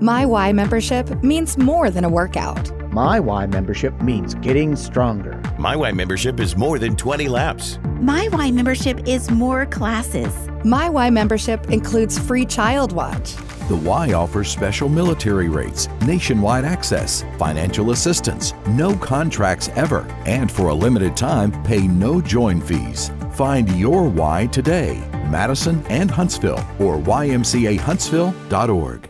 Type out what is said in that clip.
My Y membership means more than a workout. My Y membership means getting stronger. My Y membership is more than 20 laps. My Y membership is more classes. My Y membership includes free child watch. The Y offers special military rates, nationwide access, financial assistance, no contracts ever, and for a limited time, pay no join fees. Find your Y today, Madison and Huntsville, or ymcahuntsville.org.